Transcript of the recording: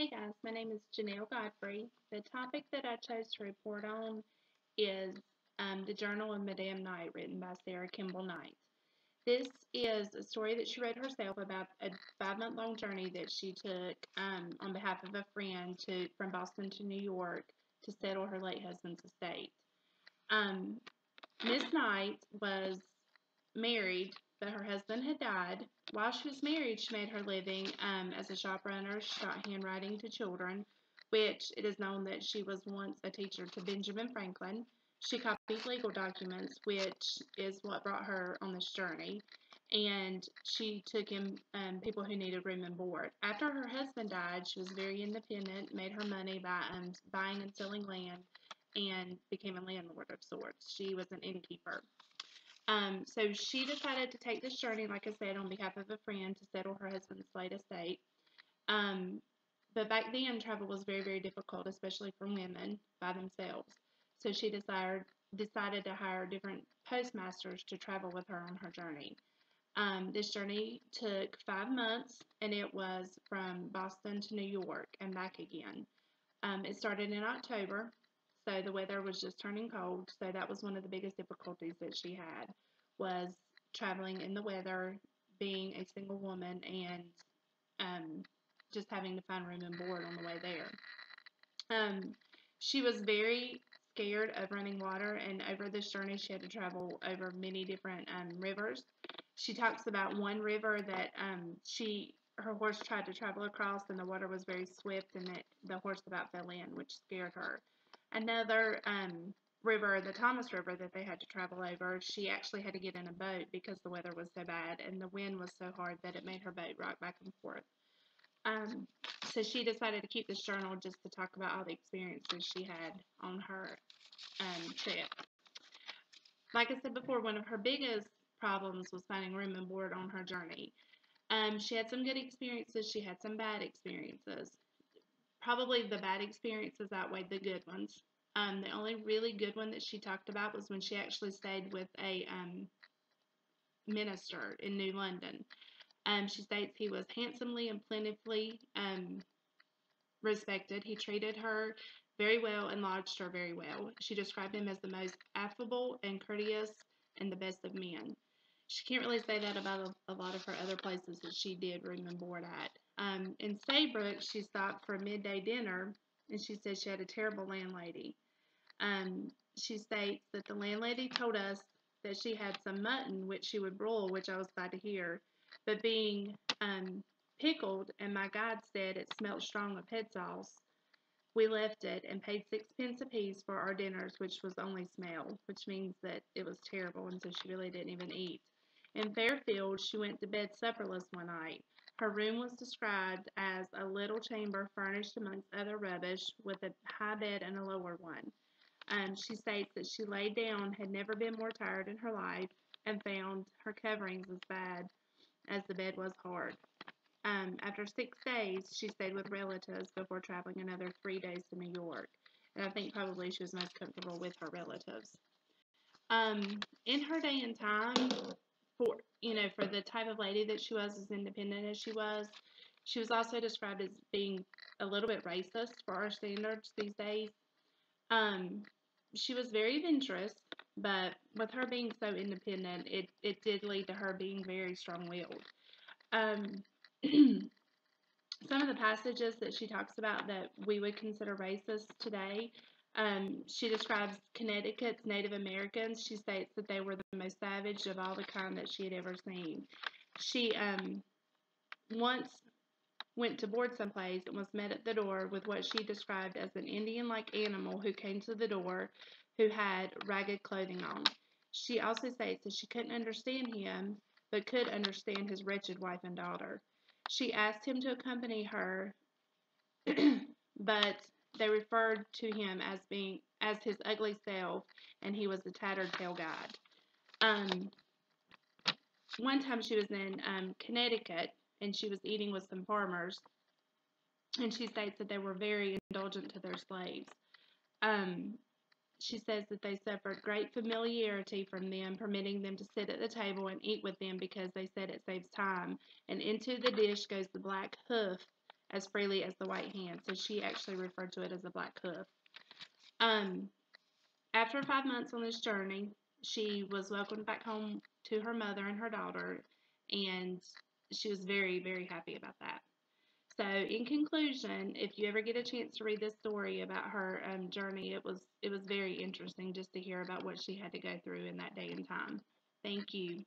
Hey guys, my name is Janelle Godfrey. The topic that I chose to report on is um, The Journal of Madame Knight, written by Sarah Kemble Knight. This is a story that she wrote herself about a five month long journey that she took um, on behalf of a friend to from Boston to New York to settle her late husband's estate. Um, Miss Knight was married, but her husband had died. While she was married, she made her living um, as a shop runner. She taught handwriting to children, which it is known that she was once a teacher to Benjamin Franklin. She copied legal documents, which is what brought her on this journey. And she took in um, people who needed room and board. After her husband died, she was very independent, made her money by um, buying and selling land, and became a landlord of sorts. She was an innkeeper. Um, so she decided to take this journey, like I said, on behalf of a friend to settle her husband's late estate. Um, but back then, travel was very, very difficult, especially for women by themselves. So she decided decided to hire different postmasters to travel with her on her journey. Um, this journey took five months, and it was from Boston to New York and back again. Um, it started in October, so the weather was just turning cold. So that was one of the biggest difficulties that she had was traveling in the weather, being a single woman, and um, just having to find room and board on the way there. Um, she was very scared of running water, and over this journey, she had to travel over many different um, rivers. She talks about one river that um, she her horse tried to travel across, and the water was very swift, and that the horse about fell in, which scared her another um, river, the Thomas River, that they had to travel over, she actually had to get in a boat because the weather was so bad and the wind was so hard that it made her boat rock back and forth. Um, so she decided to keep this journal just to talk about all the experiences she had on her um, trip. Like I said before, one of her biggest problems was finding room and board on her journey. Um, she had some good experiences, she had some bad experiences probably the bad experiences outweighed the good ones. Um, the only really good one that she talked about was when she actually stayed with a um, minister in New London. Um, she states he was handsomely and plentifully um, respected. He treated her very well and lodged her very well. She described him as the most affable and courteous and the best of men. She can't really say that about a, a lot of her other places that she did room and board at. Um, in Saybrook, she stopped for midday dinner, and she said she had a terrible landlady. Um, she states that the landlady told us that she had some mutton which she would broil, which I was glad to hear, but being um, pickled, and my guide said it smelled strong of head sauce, we left it and paid sixpence apiece for our dinners, which was only smell, which means that it was terrible, and so she really didn't even eat. In Fairfield, she went to bed supperless one night. Her room was described as a little chamber furnished amongst other rubbish with a high bed and a lower one. Um, she states that she laid down, had never been more tired in her life, and found her coverings as bad as the bed was hard. Um, after six days, she stayed with relatives before traveling another three days to New York. And I think probably she was most comfortable with her relatives. Um, in her day and time, for you know, for the type of lady that she was, as independent as she was. She was also described as being a little bit racist for our standards these days. Um, she was very adventurous, but with her being so independent, it, it did lead to her being very strong willed. Um, some of the passages that she talks about that we would consider racist today um, she describes Connecticut's Native Americans. She states that they were the most savage of all the kind that she had ever seen. She um, once went to board someplace and was met at the door with what she described as an Indian like animal who came to the door who had ragged clothing on. She also states that she couldn't understand him, but could understand his wretched wife and daughter. She asked him to accompany her, but they referred to him as being as his ugly self, and he was the tattered tail guide. Um, one time she was in um, Connecticut, and she was eating with some farmers, and she states that they were very indulgent to their slaves. Um, she says that they suffered great familiarity from them, permitting them to sit at the table and eat with them because they said it saves time. And into the dish goes the black hoof as freely as the white hand, so she actually referred to it as a black hoof. Um, after five months on this journey, she was welcomed back home to her mother and her daughter, and she was very, very happy about that. So, in conclusion, if you ever get a chance to read this story about her um, journey, it was it was very interesting just to hear about what she had to go through in that day and time. Thank you.